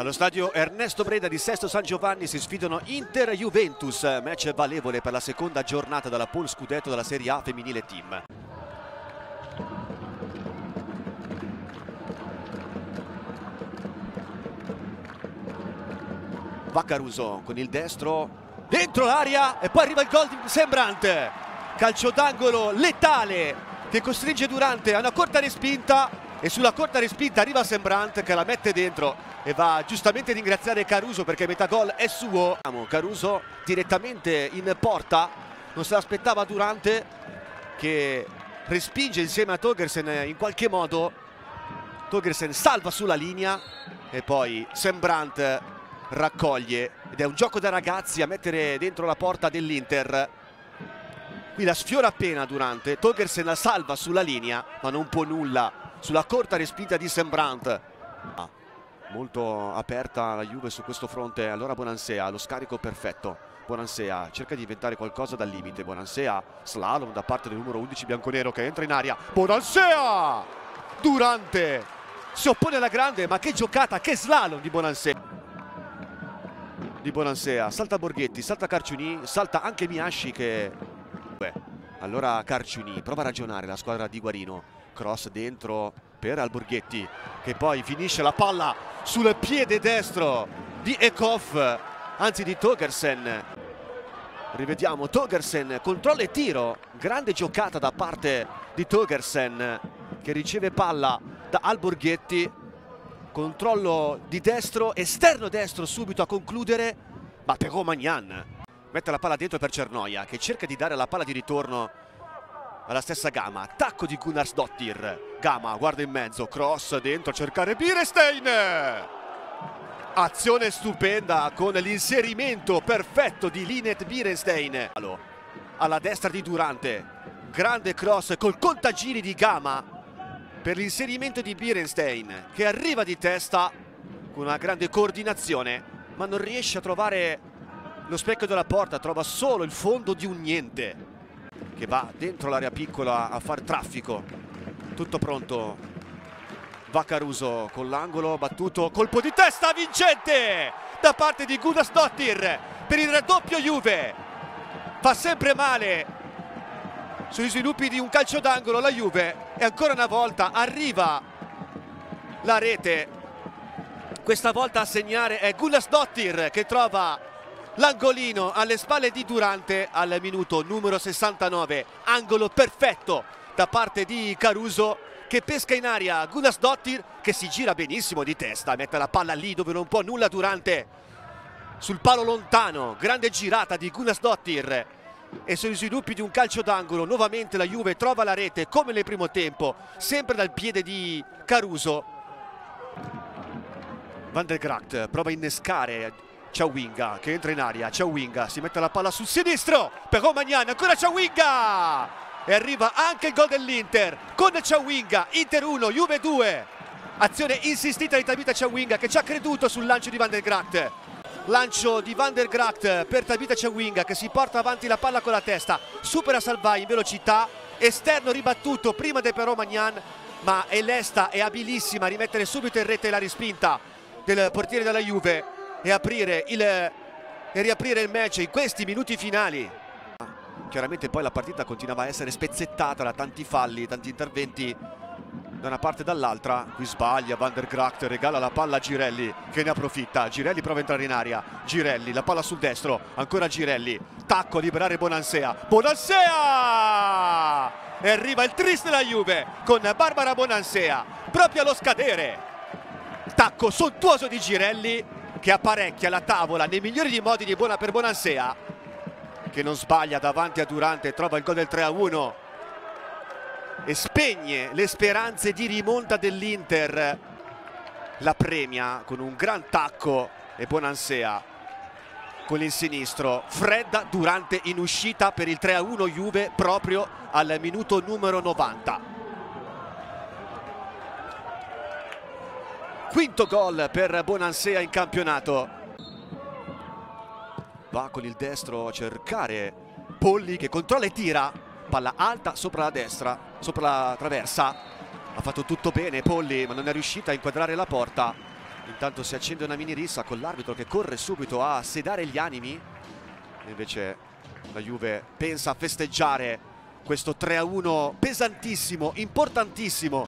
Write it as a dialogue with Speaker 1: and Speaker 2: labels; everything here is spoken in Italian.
Speaker 1: Allo stadio Ernesto Breda di Sesto San Giovanni si sfidano Inter e Juventus, match valevole per la seconda giornata della Pol Scudetto della Serie A femminile team. Va Caruso con il destro dentro l'aria e poi arriva il gol di Sembrante. Calcio d'angolo letale che costringe Durante a una corta respinta e sulla corta respinta arriva Sembrante che la mette dentro e va giustamente a ringraziare Caruso perché metà gol è suo. Caruso direttamente in porta, non se l'aspettava Durante che respinge insieme a Togersen in qualche modo. Togersen salva sulla linea e poi Sembrante raccoglie ed è un gioco da ragazzi a mettere dentro la porta dell'Inter qui la sfiora appena Durante Togersen la salva sulla linea ma non può nulla sulla corta respinta di Sembrant. Ah, molto aperta la Juve su questo fronte. Allora Bonansea lo scarico perfetto. Bonansea cerca di inventare qualcosa dal limite. Bonansea slalom da parte del numero 11 bianconero che entra in aria. Bonansea! Durante! Si oppone alla grande ma che giocata che slalom di Bonansea. Di Bonansea, salta Borghetti, salta Carciuni, salta anche Miasci che... Beh, allora Carciuni prova a ragionare la squadra di Guarino, cross dentro per Alborghetti che poi finisce la palla sul piede destro di Ekhoff, anzi di Togersen. Rivediamo Togersen, controllo e tiro, grande giocata da parte di Togersen che riceve palla da Alborghetti. Controllo di destro, esterno destro subito a concludere, ma però Magnan mette la palla dentro per Cernoia che cerca di dare la palla di ritorno alla stessa Gama, attacco di Gunnarsdottir, Gama guarda in mezzo, cross dentro a cercare Birestein, azione stupenda con l'inserimento perfetto di Linet Birestein, alla destra di Durante, grande cross col contagiri di Gama, per l'inserimento di Birenstein che arriva di testa con una grande coordinazione ma non riesce a trovare lo specchio della porta, trova solo il fondo di un niente che va dentro l'area piccola a far traffico. Tutto pronto. Va Caruso con l'angolo battuto, colpo di testa vincente da parte di Gudasdottir per il raddoppio Juve. Fa sempre male sui sviluppi di un calcio d'angolo la Juve e ancora una volta arriva la rete questa volta a segnare è Dottir che trova l'angolino alle spalle di Durante al minuto numero 69 angolo perfetto da parte di Caruso che pesca in aria Dottir che si gira benissimo di testa mette la palla lì dove non può nulla Durante. Sul palo lontano grande girata di Dottir. E sui sviluppi di un calcio d'angolo nuovamente la Juve trova la rete come nel primo tempo sempre dal piede di Caruso. Van der Gracht prova a innescare Ciawinga che entra in aria Ciawinga si mette la palla sul sinistro per Romagnan ancora Ciawinga e arriva anche il gol dell'Inter con Ciawinga Inter 1 Juve 2 azione insistita di Tabita Ciawinga che ci ha creduto sul lancio di Van der Gracht. Lancio di Van der Gracht per Tabita Ciawinga che si porta avanti la palla con la testa supera Salvai in velocità esterno ribattuto prima del Però Magnan ma è lesta e abilissima a rimettere subito in rete la rispinta del portiere della Juve e aprire il e riaprire il match in questi minuti finali. Chiaramente poi la partita continuava a essere spezzettata da tanti falli, tanti interventi da una parte e dall'altra. Qui sbaglia Van der Gracht regala la palla a Girelli che ne approfitta. Girelli prova a entrare in aria. Girelli la palla sul destro ancora Girelli. Tacco a liberare Bonansea. Bonansea! E arriva il tris della Juve con Barbara Bonansea proprio allo scadere. Tacco sontuoso di Girelli che apparecchia la tavola nei migliori di modi di buona per Bonansea che non sbaglia davanti a Durante trova il gol del 3 a 1 e spegne le speranze di rimonta dell'Inter. La premia con un gran tacco e Bonansea con il sinistro. Fredda durante in uscita per il 3-1 Juve proprio al minuto numero 90 quinto gol per Bonansea in campionato va con il destro a cercare Polli che controlla e tira palla alta sopra la destra, sopra la traversa. Ha fatto tutto bene Polli, ma non è riuscita a inquadrare la porta. Intanto si accende una mini rissa con l'arbitro che corre subito a sedare gli animi. Invece la Juve pensa a festeggiare questo 3-1 pesantissimo, importantissimo